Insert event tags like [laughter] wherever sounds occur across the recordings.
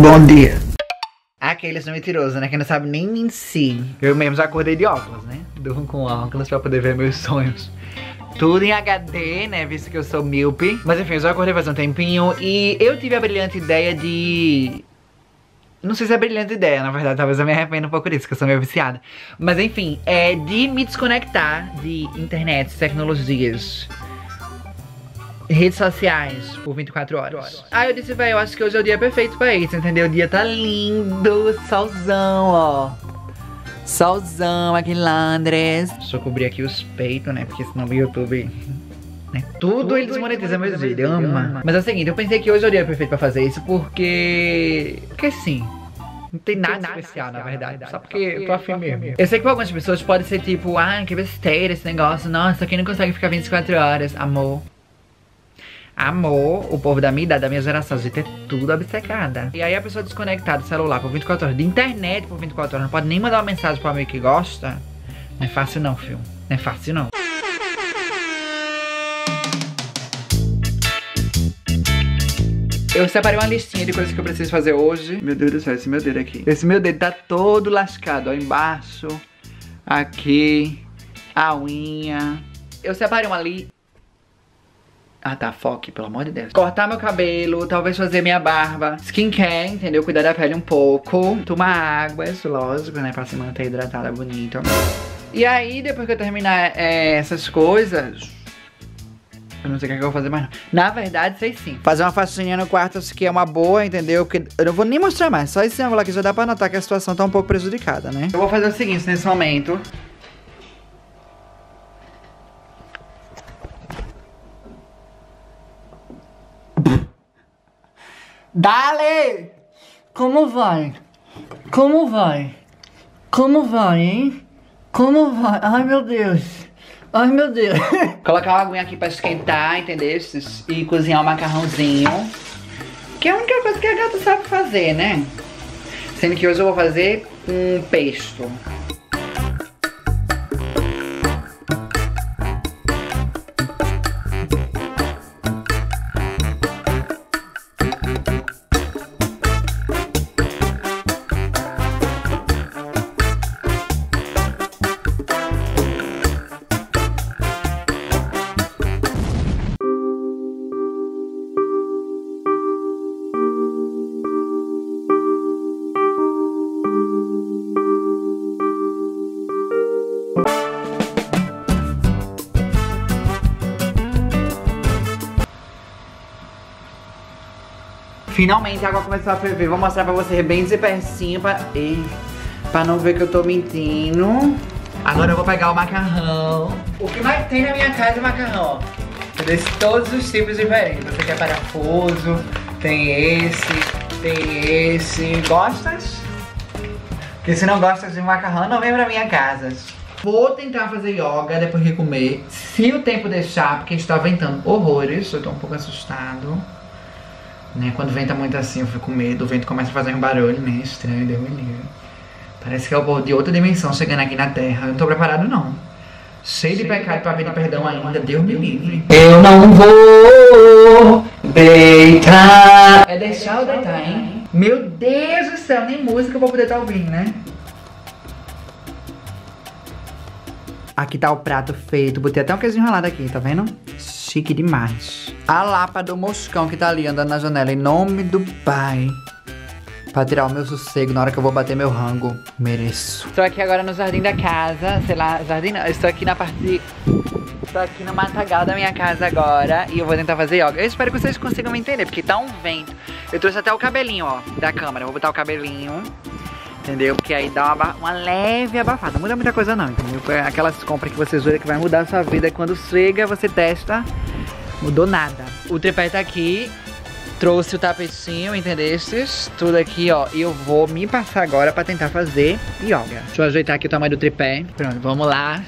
Bom dia. Aqueles são mentirosos, né? Que não sabe nem mentir. Eu mesmo já acordei de óculos, né? Durmo com óculos pra poder ver meus sonhos. Tudo em HD, né? Visto que eu sou míope. Mas enfim, eu já acordei faz um tempinho. E eu tive a brilhante ideia de... Não sei se é brilhante ideia, na verdade. Talvez eu me arrependa um pouco disso, que eu sou meio viciada. Mas enfim, é de me desconectar de internet, tecnologias redes sociais por 24 horas. Aí eu disse, velho, eu acho que hoje é o dia perfeito pra isso, entendeu? O dia tá lindo, solzão, ó. Solzão aqui em Londres. Deixa eu cobrir aqui os peitos, né? Porque senão o YouTube... Né? Tudo, Tudo ele desmonetiza meus vídeos, ama. Mas é o seguinte, eu pensei que hoje é o dia perfeito pra fazer isso porque... Porque sim. Não tem nada, nada especial, na verdade. verdade. Só porque eu tô afim mesmo. Eu sei que pra algumas pessoas pode ser tipo, ah, que besteira esse negócio. Nossa, quem não consegue ficar 24 horas? Amor. Amor, o povo da minha idade, da minha geração, a gente é tudo obcecada. E aí a pessoa desconectada do celular por 24 horas, de internet por 24 horas, não pode nem mandar uma mensagem pro amigo que gosta. Não é fácil não, filho. Não é fácil não. Eu separei uma listinha de coisas que eu preciso fazer hoje. Meu Deus do céu, esse meu dedo aqui. Esse meu dedo tá todo lascado, ó, embaixo, aqui, a unha. Eu separei uma li ah tá, foque, pelo amor de Deus. Cortar meu cabelo, talvez fazer minha barba. Skincare, entendeu? Cuidar da pele um pouco. Tomar água, isso lógico, né? Pra se manter hidratada, bonita. E aí, depois que eu terminar é, essas coisas... Eu não sei o que, é que eu vou fazer mais não. Na verdade, sei sim. Fazer uma faxina no quarto, que é uma boa, entendeu? Porque eu não vou nem mostrar mais. Só esse ângulo aqui já dá pra notar que a situação tá um pouco prejudicada, né? Eu vou fazer o seguinte nesse momento. Dale! Como vai? Como vai? Como vai, hein? Como vai? Ai, meu Deus. Ai, meu Deus. [laughs] Colocar uma aguinha aqui pra esquentar, entendeu? E cozinhar o um macarrãozinho. Que é a única coisa que a gata sabe fazer, né? Sendo que hoje eu vou fazer um pesto. Finalmente a água começou a ferver. Vou mostrar pra vocês bem de pertinho pra... Ei, pra não ver que eu tô mentindo. Agora eu vou pegar o macarrão. O que mais tem na minha casa é macarrão, ó. Desse todos os tipos diferentes. Você quer parafuso, tem esse, tem esse. Gostas? Porque se não gostas de macarrão, não vem pra minha casa. Vou tentar fazer yoga depois de comer. Se o tempo deixar, porque está ventando horrores. Eu tô um pouco assustado. Né? Quando venta muito assim, eu fico com medo. O vento começa a fazer um barulho né? estranho, deu. Parece que é o povo de outra dimensão chegando aqui na Terra. Eu não tô preparado, não. Cheio de pecado pra pedir perdão ainda, Deus me livre. Eu não vou deitar. É deixar eu deitar, hein? Meu Deus do céu, nem música eu vou poder estar tá ouvindo, né? Aqui tá o prato feito. Botei até um queijo enrolado aqui, tá vendo? Chique demais. A lapa do moscão que tá ali andando na janela. Em nome do pai. Pra tirar o meu sossego na hora que eu vou bater meu rango. Mereço. Estou aqui agora no jardim da casa. Sei lá, jardim não. Estou aqui na parte de... Estou aqui no matagal da minha casa agora. E eu vou tentar fazer yoga. Eu espero que vocês consigam me entender. Porque tá um vento. Eu trouxe até o cabelinho, ó. Da câmera. Eu vou botar o cabelinho. Entendeu? Porque aí dá uma, uma leve abafada. Não muda muita coisa não, entendeu? Aquelas compras que você jura que vai mudar a sua vida. Quando chega, você testa, mudou nada. O tripé tá aqui. Trouxe o tapetinho, entendestes? Tudo aqui, ó. E eu vou me passar agora pra tentar fazer yoga. Deixa eu ajeitar aqui o tamanho do tripé. Pronto, vamos lá.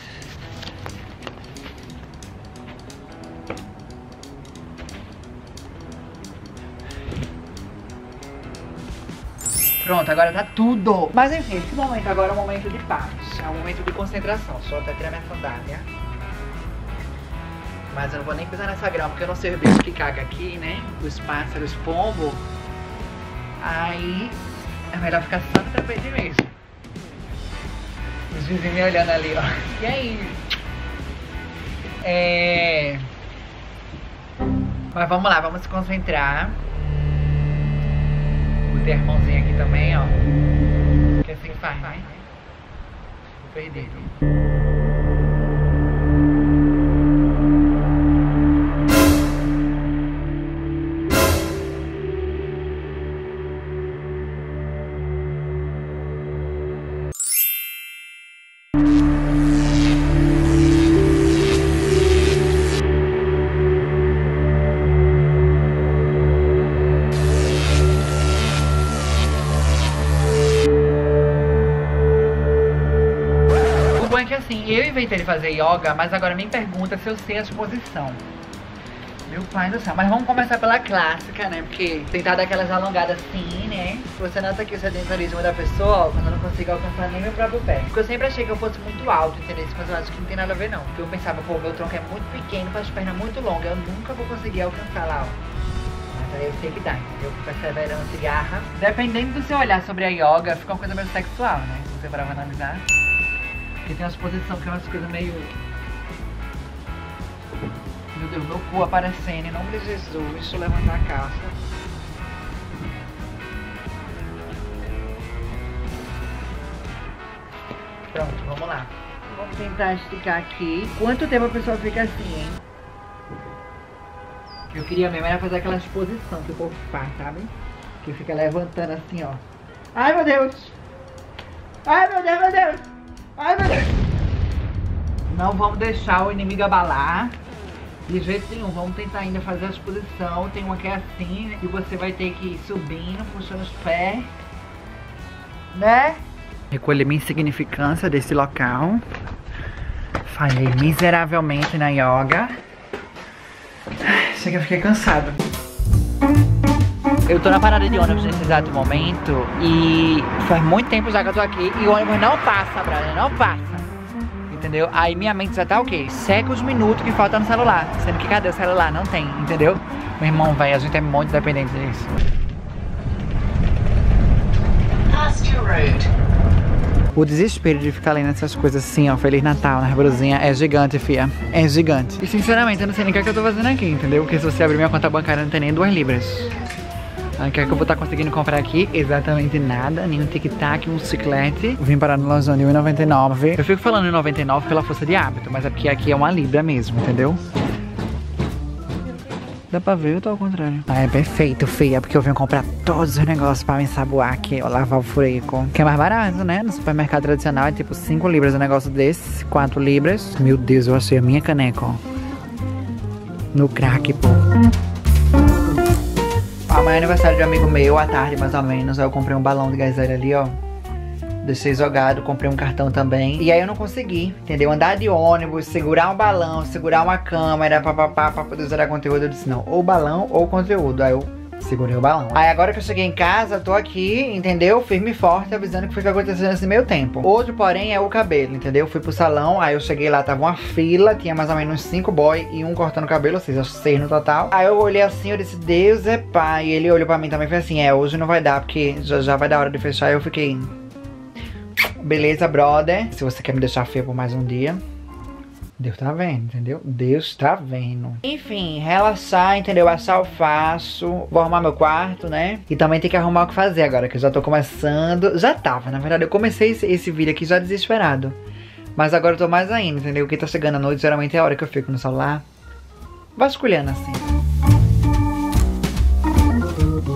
Pronto, agora tá tudo. Mas enfim, esse momento agora é um momento de paz. É um momento de concentração. Só até tirar minha sandália. Mas eu não vou nem pisar nessa grama, porque eu não sei o bicho que caga aqui, né? Os pássaros, pombo. Aí é melhor ficar só no tapete mesmo. Os vizinhos me olhando ali, ó. [laughs] E aí? É... Mas vamos lá, vamos se concentrar. Botei a mãozinha aqui também, ó. Que assim faz, né? Vou perder. De fazer yoga, mas agora me pergunta se eu sei a posição. Meu pai do céu. Mas vamos começar pela clássica, né? Porque tentar dar aquelas alongadas assim, né? Você nota aqui o sedentarismo da pessoa, quando eu não consigo alcançar nem meu próprio pé. Porque eu sempre achei que eu fosse muito alto, entendeu? Mas eu acho que não tem nada a ver, não. Porque eu pensava, pô, meu tronco é muito pequeno, com as pernas muito longas. Eu nunca vou conseguir alcançar lá, ó. Mas aí eu sei que dá, entendeu? E garra. Dependendo do seu olhar sobre a yoga, fica uma coisa meio sexual, né? Você parar pra analisar. Porque tem umas posições que é umas coisas meio. Meu Deus, meu cu aparecendo, em nome de Jesus, deixa eu levantar a calça. Pronto, vamos lá. Vamos tentar esticar aqui. Quanto tempo a pessoa fica assim, hein? Eu queria mesmo era fazer aquela exposição que o povo faz, sabe? Que fica levantando assim, ó. Ai, meu Deus! Ai, meu Deus, meu Deus! Ai, meu Deus! Não vamos deixar o inimigo abalar. De jeito nenhum, vamos tentar ainda fazer a exposição. Tem uma que é assim, e você vai ter que ir subindo, puxando os pés. Né? Recolhi minha insignificância desse local. Falhei miseravelmente na yoga. Chega, fiquei cansado. Eu tô na parada de ônibus nesse exato momento e faz muito tempo já que eu tô aqui e o ônibus não passa, brother, não passa. Entendeu? Aí minha mente já tá o quê? Seca os minutos que faltam no celular. Sendo que cadê o celular? Não tem, entendeu? Meu irmão, velho, a gente é muito dependente disso. O desespero de ficar lendo essas coisas assim, ó, Feliz Natal na arborozinha, é gigante, fia. É gigante. E sinceramente, eu não sei nem o que, é que eu tô fazendo aqui, entendeu? Porque se você abrir minha conta bancária, não tem nem duas libras. O que é que eu vou estar conseguindo comprar aqui? Exatamente nada, nem um tic-tac, um chiclete. Vim parar no lojão de 1,99. Eu fico falando em 99 pela força de hábito, mas é porque aqui é uma libra mesmo, entendeu? Dá pra ver ou tá ao contrário? Ah, é perfeito, feia, porque eu venho comprar todos os negócios pra me ensaboar aqui, ó, lavar o furico. Que é mais barato, né? No supermercado tradicional é tipo 5 libras um negócio desse, 4 libras. Meu Deus, eu achei a minha caneca, ó. No crack, pô. Amanhã é aniversário de um amigo meu, à tarde mais ou menos. Aí eu comprei um balão de hélio ali, ó. Deixei jogado, comprei um cartão também. E aí eu não consegui, entendeu? Andar de ônibus, segurar um balão, segurar uma câmera, papapá, pra poder gerar conteúdo. Eu disse, não, ou balão ou conteúdo. Aí eu segurei o balão. Aí agora que eu cheguei em casa, tô aqui, entendeu? Firme e forte, avisando o que foi que aconteceu nesse meio tempo. Hoje, porém, é o cabelo, entendeu? Fui pro salão, aí eu cheguei lá, tava uma fila, tinha mais ou menos cinco boy e um cortando o cabelo, ou seja, seis no total. Aí eu olhei assim, eu disse, Deus é pai. E ele olhou pra mim também e fez assim, é, hoje não vai dar, porque já, já vai dar hora de fechar. Aí eu fiquei... Beleza, brother. Se você quer me deixar feia por mais um dia, Deus tá vendo, entendeu? Deus tá vendo. Enfim, relaxar, entendeu? Achar eu faço. Vou arrumar meu quarto, né? E também tem que arrumar o que fazer agora, que eu já tô começando. Já tava, na verdade, eu comecei esse, esse vídeo aqui já desesperado. Mas agora eu tô mais ainda, entendeu? Porque tá chegando a noite, geralmente é a hora que eu fico no celular. Vasculhando assim.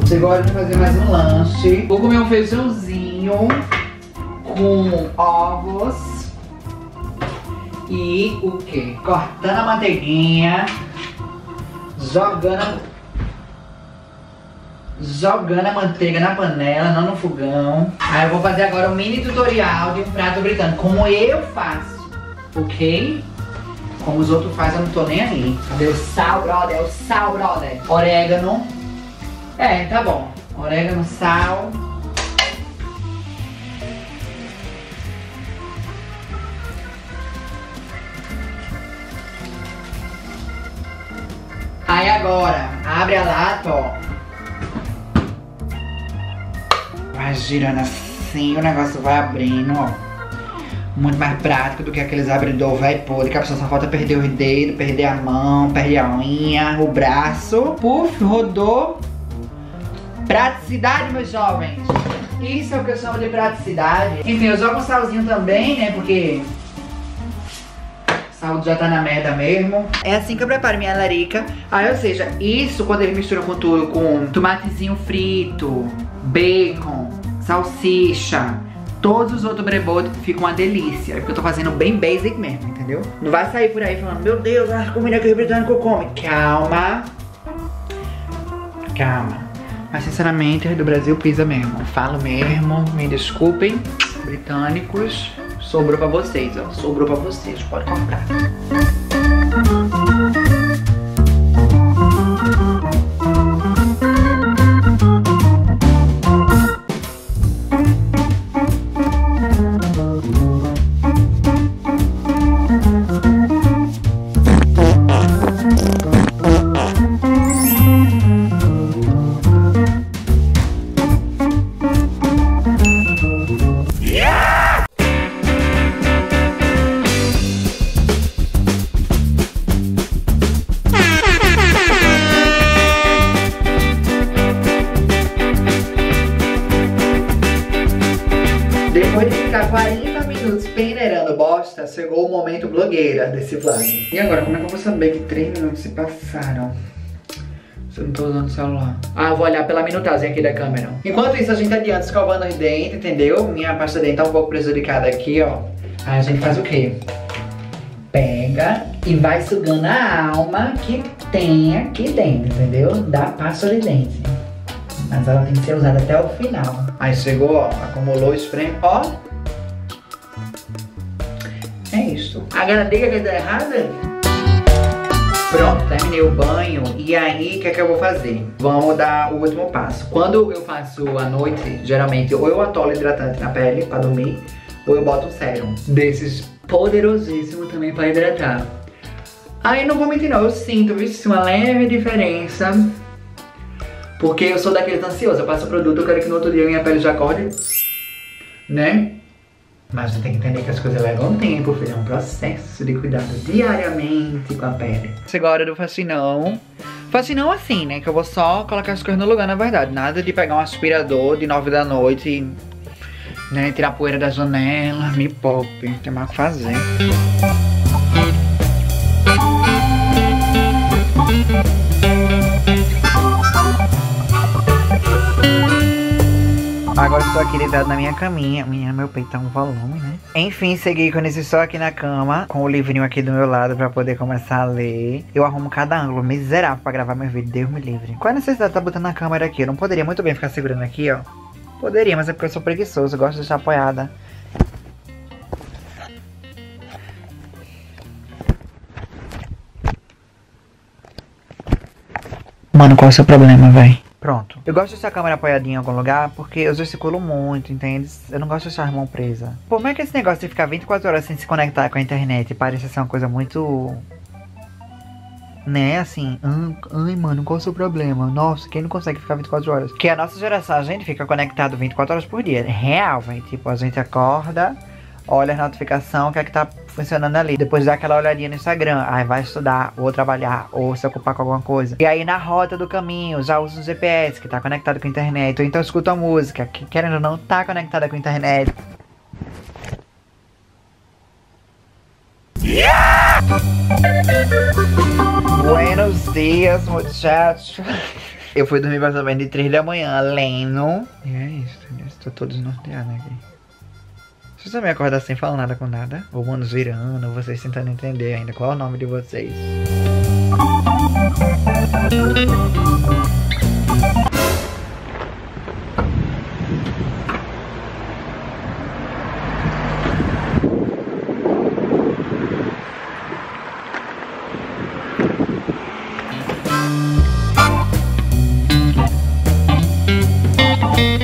Chegou a hora de fazer mais um lanche. Vou comer um feijãozinho com ovos e o que? Cortando a manteiguinha, jogando jogando a manteiga na panela, não no fogão. Aí eu vou fazer agora um mini tutorial de um prato britânico, como eu faço, ok? Como os outros fazem, eu não tô nem aí. Cadê o sal, brother? É o sal, brother. Orégano. É, tá bom. Orégano, sal. Agora, abre a lata, ó. Vai girando assim, o negócio vai abrindo, ó. Muito mais prático do que aqueles abridor vai podre, que a pessoa só falta perder os dedos, perder a mão, perder a unha, o braço. Puf, rodou. Praticidade, meus jovens. Isso é o que eu chamo de praticidade. Enfim, eu jogo um salzinho também, né? Porque saúde já tá na merda mesmo. É assim que eu preparo minha larica. Aí, ou seja, isso quando ele mistura com tudo, com tomatezinho frito, bacon, salsicha, todos os outros brebotes ficam uma delícia. É porque eu tô fazendo bem basic mesmo, entendeu? Não vai sair por aí falando, meu Deus, a comida que o britânico come. Calma. Calma. Mas sinceramente, do Brasil pisa mesmo. Falo mesmo, me desculpem, britânicos. Sobrou pra vocês, ó. Sobrou pra vocês, pode comprar. Ficar 40 minutos peneirando bosta, chegou o momento blogueira desse vlog. E agora, como é que eu vou saber que 3 minutos se passaram? Se eu não tô usando o celular. Ah, eu vou olhar pela minutagem aqui da câmera. Enquanto isso, a gente adianta escovando os dentes, entendeu? Minha pasta de dente tá um pouco prejudicada aqui, ó. Aí a gente faz o quê? Pega e vai sugando a alma que tem aqui dentro, entendeu? Da pasta de dente. Mas ela tem que ser usada até o final. Aí chegou, ó, acumulou o spray, ó. É isso. Agora diga que tá errada. Pronto, terminei o banho. E aí, o que é que eu vou fazer? Vamos dar o último passo. Quando eu faço à noite, geralmente, ou eu atolo hidratante na pele pra dormir, ou eu boto um sérum desses poderosíssimo também pra hidratar. Aí não vou mentir não, eu sinto, viu, uma leve diferença porque eu sou daqueles ansiosos, eu passo o produto, eu quero que no outro dia minha pele já acorde, né? Mas você tem que entender que as coisas levam tempo, filho, é um processo de cuidado diariamente com a pele. Chegou a hora do faxinão. Faxinão assim, né, que eu vou só colocar as coisas no lugar, na verdade. Nada de pegar um aspirador de 9 da noite né, tirar a poeira da janela, me pop, tem mais o que fazer. Agora estou aqui deitado na minha caminha. Menina, meu peito tá um volume, né? Enfim, segui com esse só aqui na cama, com o livrinho aqui do meu lado pra poder começar a ler. Eu arrumo cada ângulo miserável pra gravar meu vídeo, Deus me livre. Qual a necessidade de estar tá botando a câmera aqui? Eu não poderia muito bem ficar segurando aqui, ó. Poderia, mas é porque eu sou preguiçoso, eu gosto de deixar apoiada. Mano, qual é o seu problema, véi? Pronto. Eu gosto de deixar a câmera apoiadinha em algum lugar porque eu gesticulo muito, entende? Eu não gosto de deixar a mão presa. Como é que esse negócio de ficar 24 horas sem se conectar com a internet parece ser uma coisa muito. Né, assim, ai mano, qual é o seu problema? Nossa, quem não consegue ficar 24 horas? Porque a nossa geração, a gente fica conectado 24 horas por dia. Real, velho. Tipo, a gente acorda, olha a notificação, o que é que tá funcionando ali. Depois dá aquela olhadinha no Instagram, aí vai estudar, ou trabalhar, ou se ocupar com alguma coisa. E aí na rota do caminho, já usa o GPS, que tá conectado com a internet. Ou então escuta a música, que querendo ou não, tá conectada com a internet. Yeah! Buenos dias, muchachos. Eu fui dormir mais ou menos de 3 da manhã, lendo. E é isso, estou todo desnorteado aqui. Vocês também acordam sem falar nada com nada? Ou manos virando, vocês tentando entender ainda qual é o nome de vocês.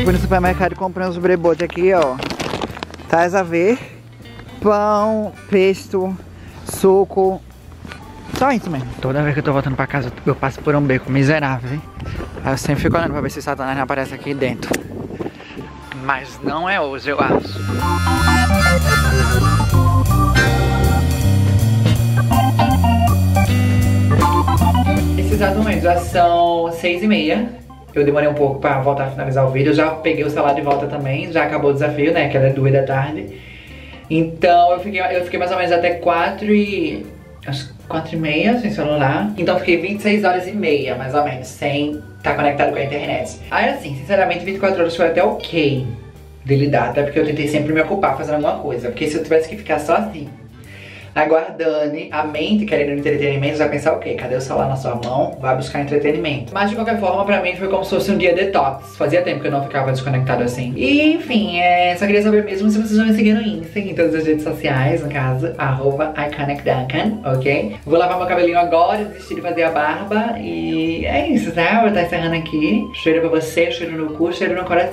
Fui no supermercado comprei uns brebotes aqui, ó. Tais a ver. Pão, pesto, suco. Só isso mesmo. Toda vez que eu tô voltando pra casa, eu passo por um beco miserável, hein? Aí eu sempre fico olhando pra ver se Satanás não aparece aqui dentro. Mas não é hoje, eu acho. Exato momento já são seis e meia. Eu demorei um pouco pra voltar a finalizar o vídeo. Eu já peguei o celular de volta também. Já acabou o desafio, né? Que era duas da tarde. Então eu fiquei, eu fiquei mais ou menos até quatro e... Acho 4 e meia sem celular. Então fiquei 26 horas e meia, mais ou menos, sem estar tá conectado com a internet. Aí assim, sinceramente, 24 horas foi até ok de lidar, até porque eu tentei sempre me ocupar fazendo alguma coisa. Porque se eu tivesse que ficar só assim, aguardando a mente querendo entretenimento, vai pensar o quê? Cadê o celular na sua mão? Vai buscar entretenimento. Mas de qualquer forma, pra mim foi como se fosse um dia detox. Fazia tempo que eu não ficava desconectado assim. E enfim, é, só queria saber mesmo se vocês vão me seguir no Insta, em todas as redes sociais, no caso, arroba IconicDuncan, ok? Vou lavar meu cabelinho agora, desistir de fazer a barba e é isso, tá? Vou estar encerrando aqui. Cheiro pra você, cheiro no cu, cheiro no coração.